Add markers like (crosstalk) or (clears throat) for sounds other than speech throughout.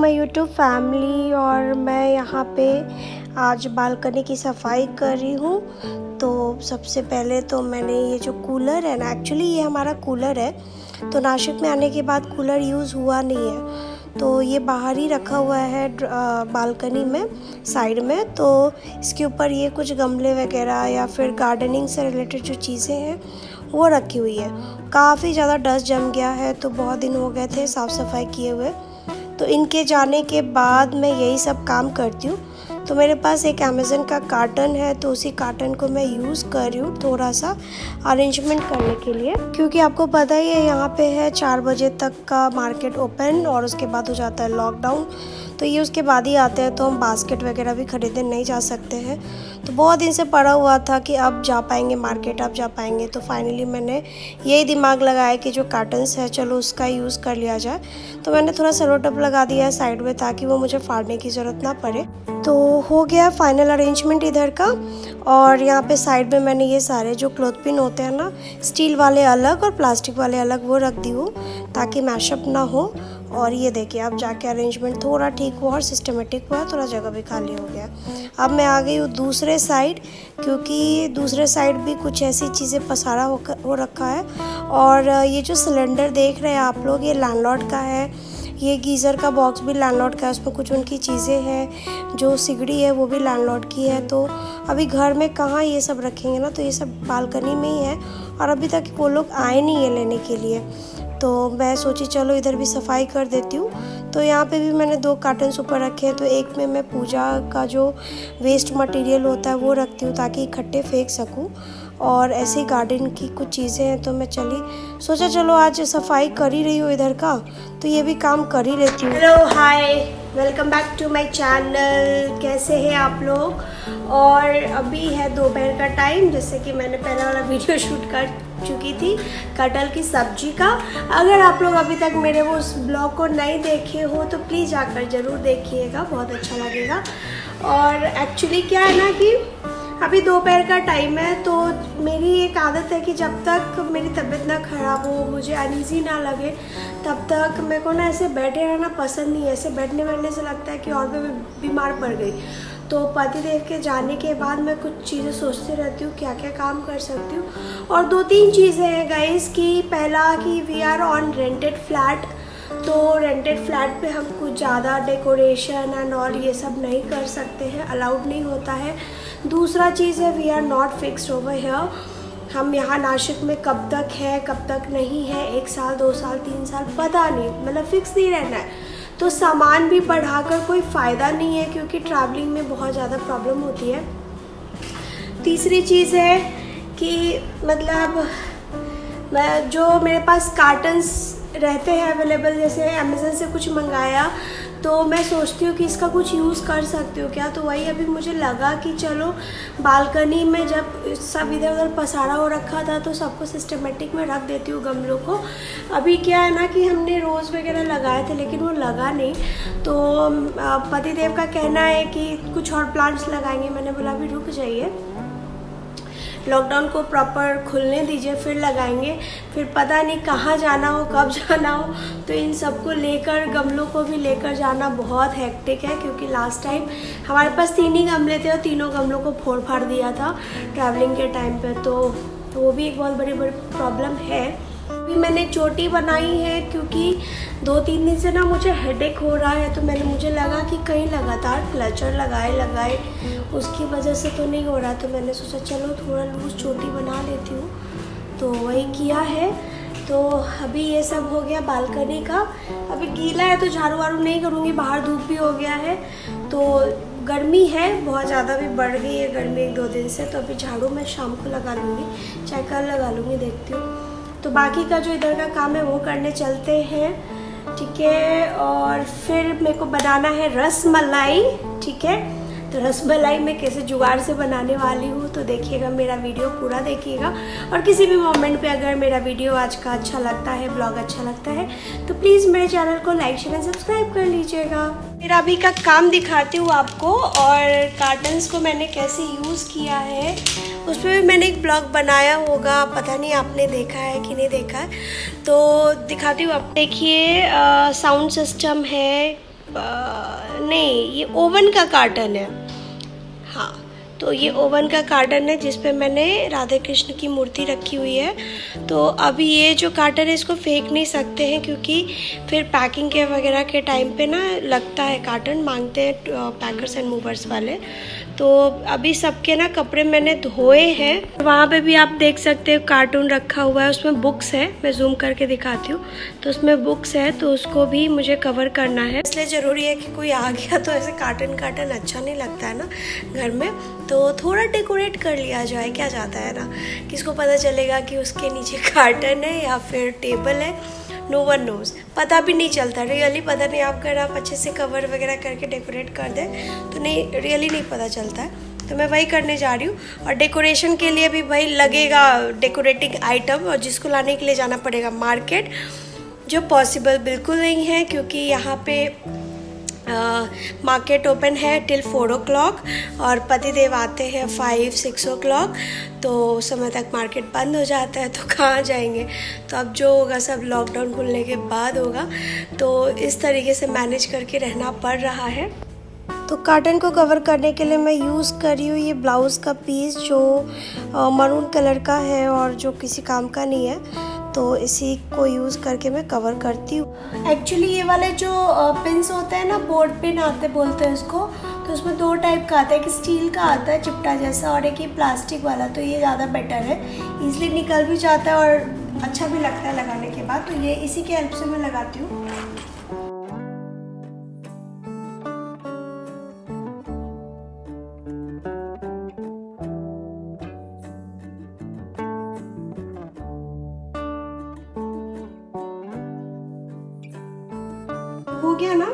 My YouTube family और मैं यहाँ पे आज बालकनी की सफ़ाई कर रही हूँ। तो सबसे पहले तो मैंने ये जो कूलर है ना एक्चुअली ये हमारा कूलर है। तो नासिक में आने के बाद कूलर यूज़ हुआ नहीं है। तो ये बाहर ही रखा हुआ है बालकनी में साइड में। तो इसके ऊपर ये कुछ गमले वगैरह या फिर गार्डनिंग से रिलेटेड जो चीज़ें हैं, वो रखी हुई है। काफ़ी ज़्यादा डस्ट जम गया है तो बहुत दिन हो गए थे साफ़ सफ़ाई किए हुए। तो इनके जाने के बाद मैं यही सब काम करती हूँ। तो मेरे पास एक अमेज़न का कार्टन है तो उसी कार्टन को मैं यूज़ कर रही हूँ थोड़ा सा अरेंजमेंट करने के लिए। क्योंकि आपको पता ही है, यहाँ पे है चार बजे तक का मार्केट ओपन और उसके बाद हो जाता है लॉकडाउन तो ये उसके बाद ही आते हैं तो हम बास्केट वगैरह भी ख़रीदने नहीं जा सकते हैं। तो बहुत दिन से पड़ा हुआ था कि अब जा पाएँगे मार्केट अब जा पाएँगे। तो फाइनली मैंने यही दिमाग लगाया कि जो कार्टन्स है, चलो उसका यूज़ कर लिया जाए। तो मैंने थोड़ा सरोटप लगा दिया है साइड में ताकि वो मुझे फाड़ने की ज़रूरत ना पड़े। तो हो गया फाइनल अरेंजमेंट इधर का। और यहाँ पे साइड में मैंने ये सारे जो क्लोथ पिन होते हैं ना स्टील वाले अलग और प्लास्टिक वाले अलग वो रख दी हूँ, ताकि मैशअप ना हो। और ये देखिए अब जाके अरेंजमेंट थोड़ा ठीक हुआ और सिस्टमेटिक हुआ थोड़ा जगह भी खाली हो गया। अब मैं आ गई हूँ दूसरे साइड क्योंकि दूसरे साइड भी कुछ ऐसी चीज़ें पसारा हो, हो रखा है। और ये जो सिलेंडर देख रहे हैं आप लोग ये लैंडलॉर्ड का है। ये गीज़र का बॉक्स भी लैंडलॉर्ड का है उसमें कुछ उनकी चीज़ें हैं। जो सिगड़ी है वो भी लैंडलॉर्ड की है। तो अभी घर में कहाँ ये सब रखेंगे ना तो ये सब बालकनी में ही है। और अभी तक वो लोग आए नहीं है लेने के लिए। तो मैं सोची चलो इधर भी सफ़ाई कर देती हूँ। तो यहाँ पे भी मैंने दो कार्टन ऊपर रखे हैं तो एक में मैं पूजा का जो वेस्ट मटेरियल होता है वो रखती हूँ ताकि इकट्ठे फेंक सकूँ। और ऐसे ही गार्डन की कुछ चीज़ें हैं तो मैं चली। सोचा चलो आज सफ़ाई कर ही रही हूँ इधर का तो ये भी काम कर ही लेती हूँ। Hello hi welcome back to my channel कैसे हैं आप लोग? और अभी है दोपहर का टाइम जैसे कि मैंने पहला वाला वीडियो शूट कर चुकी थी कटल की सब्ज़ी का। अगर आप लोग अभी तक मेरे वो उस ब्लॉग को नहीं देखे हो तो प्लीज़ जाकर ज़रूर देखिएगा, बहुत अच्छा लगेगा। और एक्चुअली क्या है ना कि अभी दोपहर का टाइम है तो मेरी एक आदत है कि जब तक मेरी तबीयत ना ख़राब हो, मुझे अनईजी ना लगे, तब तक मेरे को ना ऐसे बैठे रहना पसंद नहीं है। ऐसे बैठने बैठने से लगता है कि और मैं बीमार पड़ गई। तो पतिदेव के जाने के बाद मैं कुछ चीज़ें सोचती रहती हूँ क्या क्या काम कर सकती हूँ। और दो तीन चीज़ें हैं गाइस कि पहला कि we are on rented flat तो रेंटेड फ्लैट पे हम कुछ ज़्यादा डेकोरेशन एंड और ये सब नहीं कर सकते हैं अलाउड नहीं होता है। दूसरा चीज़ है we are not fixed over here हम यहाँ नासिक में कब तक है, कब तक नहीं है, एक साल, दो साल, तीन साल, पता नहीं मतलब फिक्स नहीं रहना है। तो सामान भी बढ़ाकर कोई फ़ायदा नहीं है क्योंकि ट्रैवलिंग में बहुत ज़्यादा प्रॉब्लम होती है। तीसरी चीज़ है कि मतलब मैं जो मेरे पास कार्टन्स रहते हैं अवेलेबल जैसे अमेज़न से कुछ मंगाया तो मैं सोचती हूँ कि इसका कुछ यूज़ कर सकती हूँ। क्या तो वही अभी मुझे लगा कि चलो, बालकनी में जब सब इधर उधर पसारा हो रखा था तो सबको सिस्टमेटिक में रख देती हूँ गमलों को। अभी क्या है ना कि हमने रोज़ वगैरह लगाए थे, लेकिन वो लगा नहीं। तो पतिदेव का कहना है कि कुछ और प्लांट्स लगाएँगे। मैंने बोला, अभी रुक जाइए। लॉकडाउन को प्रॉपर खुलने दीजिए, फिर लगाएँगे। फिर पता नहीं कहाँ जाना हो, कब जाना हो। तो इन सबको लेकर, गमलों को भी लेकर जाना बहुत हैक्टिक है, क्योंकि लास्ट टाइम हमारे पास तीन ही गमले थे और तीनों गमलों को फोड़ फाड़ दिया था ट्रैवलिंग के टाइम पर तो वो भी एक बहुत बड़ी बड़ी प्रॉब्लम है। अभी मैंने चोटी बनाई है, क्योंकि दो तीन दिन से ना मुझे हेडेक हो रहा है तो मैंने, मुझे लगा कि कहीं लगातार क्लचर लगाए लगाए, उसकी वजह से तो नहीं हो रहा तो मैंने सोचा चलो थोड़ा लूज चोटी बना लेती हूँ। तो वही किया है। तो अभी ये सब हो गया बालकनी का। अभी गीला है तो झाड़ू वाड़ू नहीं करूँगी, बाहर धूप भी हो गया है। तो गर्मी है, बहुत ज़्यादा भी बढ़ गई है गर्मी एक दो दिन से तो अभी झाड़ू मैं शाम को लगा लूँगी चाहे कल लगा लूँगी, देखती हूँ। तो बाकी का जो इधर का काम है वो करने चलते हैं। ठीक है? और फिर मेरे को बनाना है रस मलाई ठीक है? तो रसमलाई मैं कैसे जुगाड़ से बनाने वाली हूँ? तो देखिएगा, मेरा वीडियो पूरा देखिएगा। और किसी भी मोमेंट पे अगर मेरा वीडियो आज का अच्छा लगता है, ब्लॉग अच्छा लगता है तो प्लीज़ मेरे चैनल को लाइक, शेयर एंड सब्सक्राइब कर लीजिएगा। मेरा अभी का काम दिखाती हूँ आपको, और कार्टन्स को मैंने कैसे यूज़ किया है उस पर भी मैंने एक ब्लॉग बनाया होगा पता नहीं आपने देखा है कि नहीं देखा है। तो दिखाती हूँ आप देखिए साउंड सिस्टम है आ, नहीं ये ओवन का कार्टन है। हाँ तो ये ओवन का कार्टन है जिस पे मैंने राधे कृष्ण की मूर्ति रखी हुई है। तो अभी ये जो कार्टन है इसको फेंक नहीं सकते हैं क्योंकि फिर पैकिंग के वगैरह के टाइम पे ना लगता है कार्टन मांगते हैं पैकर्स एंड मूवर्स वाले। तो अभी सबके ना कपड़े मैंने धोए हैं। वहाँ पे भी आप देख सकते हो, कार्टून रखा हुआ है, उसमें बुक्स है। मैं जूम करके दिखाती हूँ। तो उसमें बुक्स है तो उसको भी मुझे कवर करना है। इसलिए ज़रूरी है कि कोई आ गया तो ऐसे कार्टन कार्टन अच्छा नहीं लगता है ना घर में। तो थोड़ा डेकोरेट कर लिया जाए, क्या जाता है ना? किसको पता चलेगा कि उसके नीचे (laughs) कार्टन है या फिर टेबल है। नो वन नोज़ पता भी नहीं चलता। रियली पता नहीं आप अगर आप अच्छे से कवर वगैरह करके डेकोरेट कर दें तो नहीं रियली नहीं पता चलता। है तो मैं वही करने जा रही हूँ। और डेकोरेशन के लिए भी भाई लगेगा डेकोरेटिंग आइटम और जिसको लाने के लिए जाना पड़ेगा मार्केट जो पॉसिबल बिल्कुल नहीं है, क्योंकि यहाँ पे मार्केट ओपन है टिल फोर ओ क्लॉक और पतिदेव आते हैं फाइव सिक्स ओ क्लॉक तो उस समय तक मार्केट बंद हो जाता है तो कहाँ जाएँगे? तो अब जो होगा सब लॉकडाउन खुलने के बाद होगा तो इस तरीके से मैनेज करके रहना पड़ रहा है। तो कार्टन को कवर करने के लिए मैं यूज़ कर रही हूँ ये ब्लाउज़ का पीस जो मरून कलर का है और जो किसी काम का नहीं है तो इसी को यूज़ करके मैं कवर करती हूँ। एक्चुअली ये वाले जो पिंस होते हैं ना बोर्ड पिन आते बोलते हैं उसको तो उसमें दो टाइप का आता है, एक स्टील का आता है, चिपटा जैसा, और एक ये प्लास्टिक वाला तो ये ज़्यादा बेटर है। ईजिली निकल भी जाता है और अच्छा भी लगता है लगाने के बाद तो ये इसी के हेल्प से मैं लगाती हूँ। हो गया ना?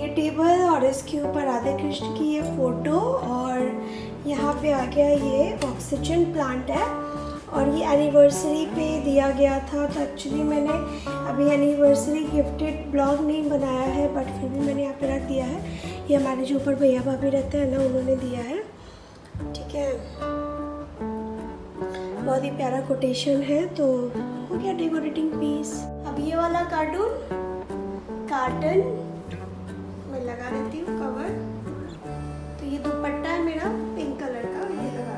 ये टेबल और इसके ऊपर राधे कृष्ण की ये फ़ोटो और यहाँ पे आ गया ये ऑक्सीजन प्लांट है। और ये एनिवर्सरी पे दिया गया था। तो एक्चुअली मैंने अभी एनिवर्सरी गिफ्टेड ब्लॉग नहीं बनाया है बट फिर भी मैंने यहाँ पे रख दिया है। ये हमारे जो ऊपर भैया भाभी रहते हैं ना, उन्होंने दिया है। ठीक है। बहुत ही प्यारा कोटेशन है तो हो गया डेकोरेटिंग पीस अब ये वाला कार्टून कार्टन मैं लगा देती हूँ कवर तो ये दुपट्टा है मेरा पिंक कलर का ये लगा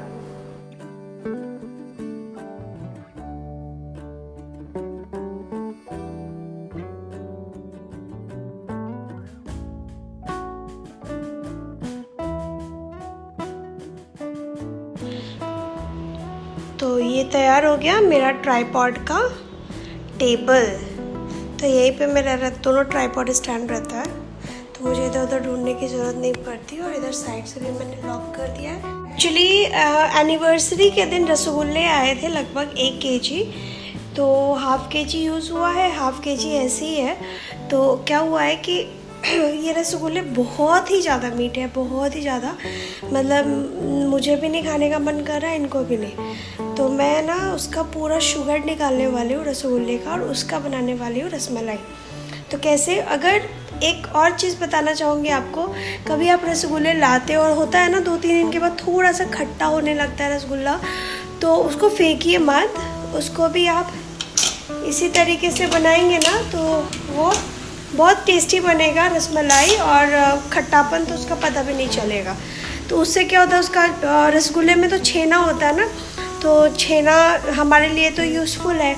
तो ये तैयार हो गया मेरा ट्राईपॉड का टेबल तो यहीं पे मेरा दोनों ट्राईपॉड स्टैंड रहता है। तो मुझे इधर उधर ढूँढने की ज़रूरत नहीं पड़ती और इधर साइड से भी मैंने लॉक कर दिया है। एक्चुअली एनिवर्सरी के दिन रसगुल्ले आए थे लगभग एक के जी तो हाफ़ के जी यूज़ हुआ है हाफ़ के जी ऐसे ही है। तो क्या हुआ है कि (clears throat) ये रसगुल्ले बहुत ही ज़्यादा मीठे हैं, बहुत ही ज़्यादा। मतलब मुझे भी नहीं खाने का मन कर रहा है इनको भी नहीं। तो मैं ना उसका पूरा शुगर निकालने वाली हूँ रसगुल्ले का और उसका बनाने वाली हूँ रसमलाई। तो कैसे? अगर एक और चीज़ बताना चाहूँगी आपको, कभी आप रसगुल्ले लाते और होता है ना दो तीन दिन के बाद थोड़ा सा खट्टा होने लगता है रसगुल्ला तो उसको फेंकिए मत, उसको भी आप इसी तरीके से बनाएँगे ना तो वो बहुत टेस्टी बनेगा रसमलाई और खट्टापन तो उसका पता भी नहीं चलेगा। तो उससे क्या होता है, उसका रसगुल्ले में तो छेना होता है ना? तो छेना हमारे लिए तो यूज़फुल है।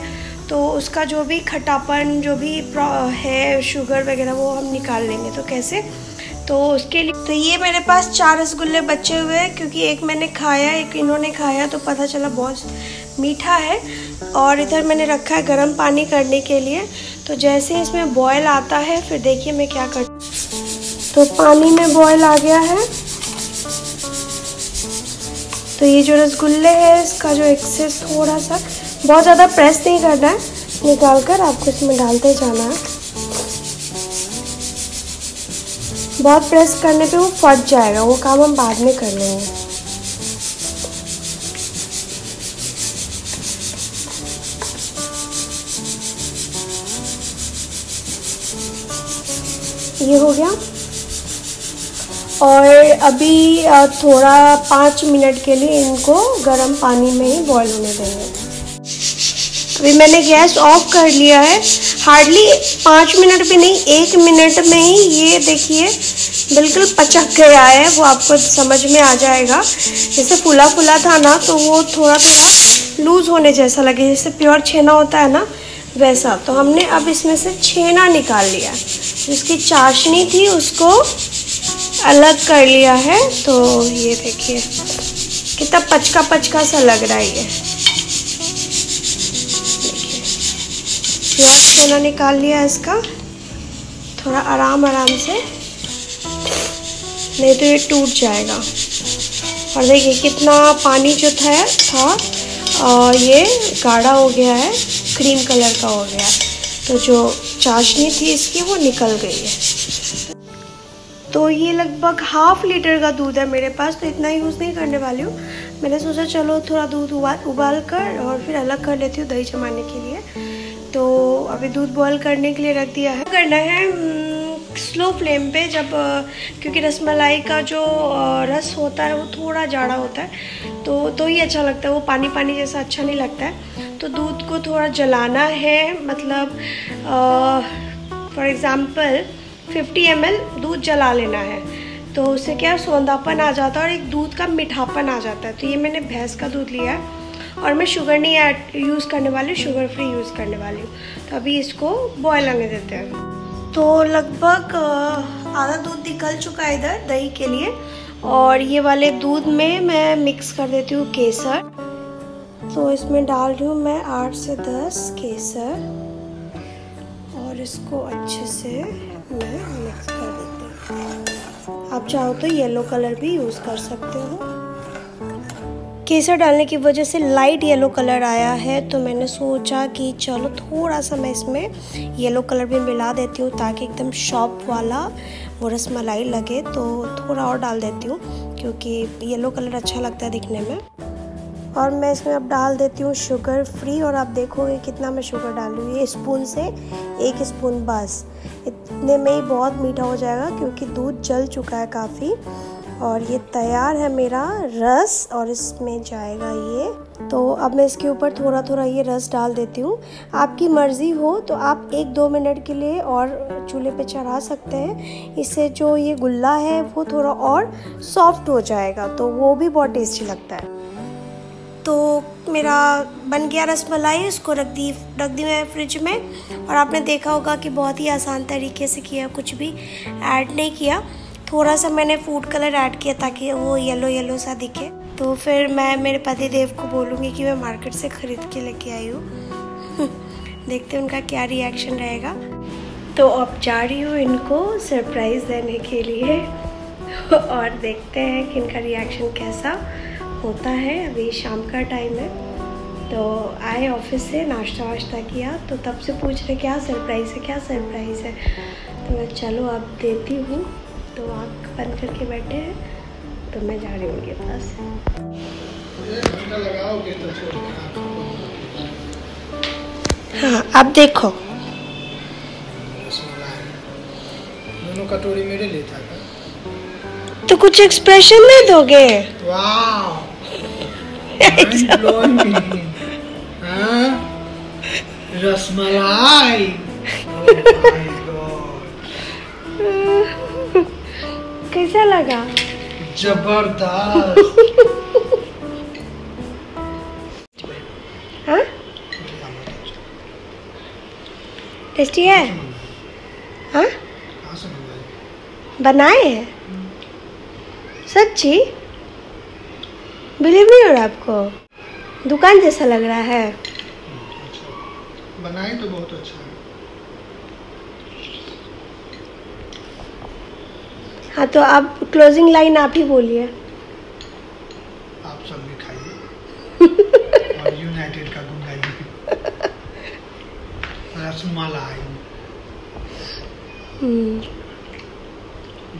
तो उसका जो भी खट्टापन, जो भी है शुगर वगैरह, वो हम निकाल लेंगे। तो कैसे? तो उसके लिए तो ये मेरे पास चार रसगुल्ले बचे हुए हैं, क्योंकि एक मैंने खाया, एक इन्होंने खाया तो पता चला बहुत मीठा है। और इधर मैंने रखा है गर्म पानी करने के लिए। तो जैसे इसमें बॉयल आता है, फिर देखिए मैं क्या कर तो पानी में बॉयल आ गया है। तो ये जो रसगुल्ले है, इसका जो एक्सेस थोड़ा सा बहुत ज़्यादा प्रेस नहीं करना है। निकाल कर आपको इसमें डालते जाना है। बहुत प्रेस करने पे वो फट जाएगा, वो काम हम बाद में कर लेंगे। ये हो गया। और अभी थोड़ा पाँच मिनट के लिए इनको गर्म पानी में ही बॉईल होने देंगे। अभी मैंने गैस ऑफ़ कर लिया है। हार्डली पाँच मिनट भी नहीं, एक मिनट में ही ये देखिए, बिल्कुल पचक गया है। वो आपको समझ में आ जाएगा। जैसे फुला फुला था ना तो वो थोड़ा थोड़ा लूज़ होने जैसा लगे। जैसे प्योर छेना होता है ना, वैसा। तो हमने अब इसमें से छेना निकाल लिया। जिसकी चाशनी थी उसको अलग कर लिया है। तो ये देखिए, कितना पचका पचका सा लग रहा है ये। प्योर छेना निकाल लिया इसका। थोड़ा आराम आराम से। नहीं तो ये टूट जाएगा। और देखिए, कितना पानी जो था था, और ये गाढ़ा हो गया है। क्रीम कलर का हो गया तो जो चाशनी थी इसकी, वो निकल गई है। तो ये लगभग हाफ़ लीटर का दूध है मेरे पास तो इतना यूज़ नहीं करने वाली हूँ। मैंने सोचा चलो थोड़ा दूध उबाल कर और फिर अलग कर लेती हूँ दही जमाने के लिए। तो अभी दूध बॉयल करने के लिए रख दिया है। करना है स्लो फ्लेम पे जब, क्योंकि रसमलाई का जो रस होता है वो थोड़ा जाड़ा होता है। तो तो ही अच्छा लगता है, वो पानी पानी जैसा अच्छा नहीं लगता है। तो दूध को थोड़ा जलाना है मतलब फॉर एग्ज़ाम्पल 50 एम दूध जला लेना है तो उससे क्या सौंदापन आ जाता है और एक दूध का मिठापन आ जाता है। तो ये मैंने भैंस का दूध लिया है और मैं शुगर नहीं ऐड यूज़ करने वाली हूँ शुगर फ्री यूज़ करने वाली हूँ। तो अभी इसको बॉयल आने देते हैं। तो लगभग आधा दूध निकल चुका है इधर दही के लिए और ये वाले दूध में मैं मिक्स कर देती हूँ केसर। तो इसमें डाल रही हूँ मैं आठ से दस केसर। और इसको अच्छे से मैं मिक्स कर देती हूँ। आप चाहो तो येलो कलर भी यूज़ कर सकते हो। केसर डालने की वजह से लाइट येलो कलर आया है तो मैंने सोचा कि चलो थोड़ा सा मैं इसमें येलो कलर भी मिला देती हूँ ताकि एकदम शॉप वाला वो रसमलाई लगे तो थोड़ा और डाल देती हूँ, क्योंकि येलो कलर अच्छा लगता है दिखने में। और मैं इसमें अब डाल देती हूँ शुगर फ्री और आप देखोगे कितना मैं शुगर डाल रही हूँ। ये स्पून से एक स्पून बस। इतने में ही बहुत मीठा हो जाएगा क्योंकि दूध जल चुका है काफ़ी। और ये तैयार है मेरा रस और इसमें जाएगा ये। तो अब मैं इसके ऊपर थोड़ा थोड़ा ये रस डाल देती हूँ। आपकी मर्ज़ी हो तो आप एक दो मिनट के लिए और चूल्हे पे चढ़ा सकते हैं। इससे जो ये गुल्ला है वो थोड़ा और सॉफ्ट हो जाएगा तो वो भी बहुत टेस्टी लगता है। तो मेरा बन गया रसमलाई उसको रख दी रख दी मैं फ्रिज में। और आपने देखा होगा कि बहुत ही आसान तरीके से किया, कुछ भी ऐड नहीं किया। थोड़ा सा मैंने फ़ूड कलर ऐड किया ताकि वो येलो येलो सा दिखे। तो फिर मैं मेरे पति देव को बोलूँगी कि मैं मार्केट से ख़रीद के लेके आई हूँ। (laughs) देखते हैं उनका क्या रिएक्शन रहेगा। तो अब जा रही हूँ इनको सरप्राइज़ देने के लिए। (laughs) और देखते हैं कि इनका रिएक्शन कैसा। होता है अभी शाम का टाइम है। तो आए ऑफ़िस से नाश्ता वाश्ता किया तो तब से पूछ रहे क्या सरप्राइज़ है क्या सरप्राइज़ है? तो मैं चलो अब देती हूँ। तो आँख बंद करके बैठे हैं तो मैं जा रही हूँ उनके पास। हाँ अब देखो। दोनों कटोरी मेरे लिए था। तो कुछ एक्सप्रेशन नहीं दोगे? हाँ? रसमलाई कैसा लगा? ज़बरदस्त. हाँ? टेस्टी है? हाँ? बनाए हैं? सच्ची? बिलीव नहीं हो रहा आपको? दुकान जैसा लग रहा है। बनाए तो बहुत अच्छा है। हाँ तो आप क्लोजिंग लाइन आप ही बोलिए। आप सब भी खाइए। (laughs) और यूनाइटेड का गुण गाइए रसमलाई। हम्म।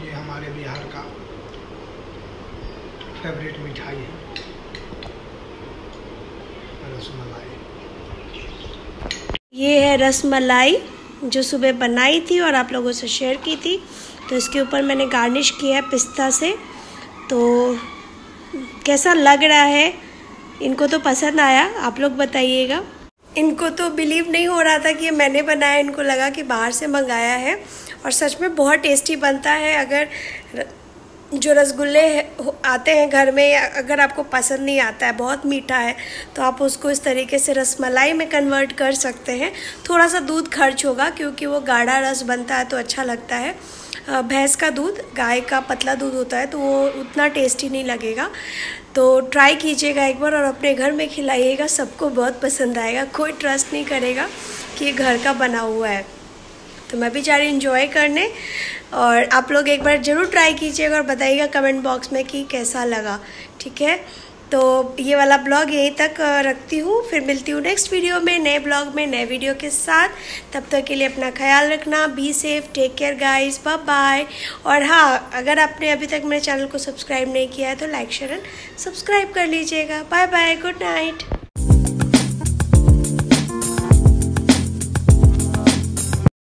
ये हमारे बिहार का फेवरेट मिठाई है। रसमलाई। ये है रसमलाई, जो सुबह बनाई थी और आप लोगों से शेयर की थी। तो इसके ऊपर मैंने गार्निश किया है पिस्ता से। तो कैसा लग रहा है? इनको तो पसंद आया। आप लोग बताइएगा। इनको तो बिलीव नहीं हो रहा था कि मैंने बनाया। इनको लगा कि बाहर से मंगाया है। और सच में बहुत टेस्टी बनता है। अगर जो रसगुल्ले आते हैं घर में अगर आपको पसंद नहीं आता है, बहुत मीठा है तो आप उसको इस तरीके से रसमलाई में कन्वर्ट कर सकते हैं। थोड़ा सा दूध खर्च होगा क्योंकि वो गाढ़ा रस बनता है तो अच्छा लगता है। भैंस का दूध, गाय का पतला दूध होता है तो वो उतना टेस्टी नहीं लगेगा। तो ट्राई कीजिएगा एक बार और अपने घर में खिलाइएगा, सबको बहुत पसंद आएगा, कोई ट्रस्ट नहीं करेगा कि घर का बना हुआ है। तो मैं भी जा रही इन्जॉय करने। और आप लोग एक बार ज़रूर ट्राई कीजिएगा और बताइएगा कमेंट बॉक्स में कि कैसा लगा। ठीक है? तो ये वाला ब्लॉग यहीं तक रखती हूँ। फिर मिलती हूँ नेक्स्ट वीडियो में, नए ब्लॉग में, नए वीडियो के साथ। तब तक के लिए अपना ख्याल रखना। Be safe take care guys bye bye और हाँ अगर आपने अभी तक मेरे चैनल को सब्सक्राइब नहीं किया है तो लाइक शेयर एंड सब्सक्राइब कर लीजिएगा। Bye bye good night